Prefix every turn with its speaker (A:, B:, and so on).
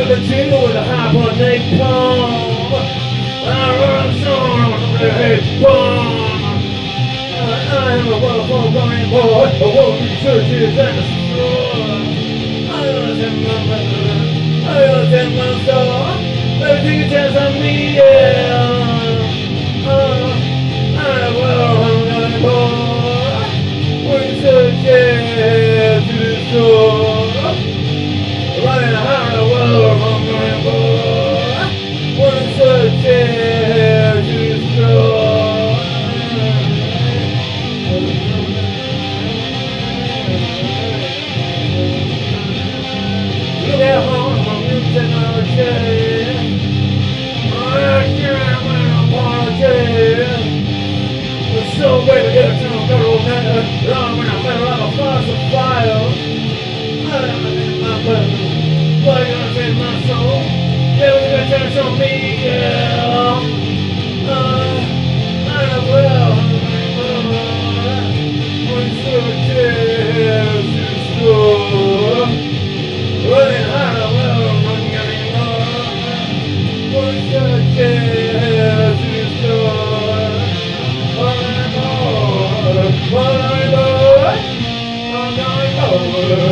A: of the jingle with a high part name Tom. I run song with a bomb. I am a waterfall going boy, a walking churches and a straw. I understand my I understand my soul. Oh,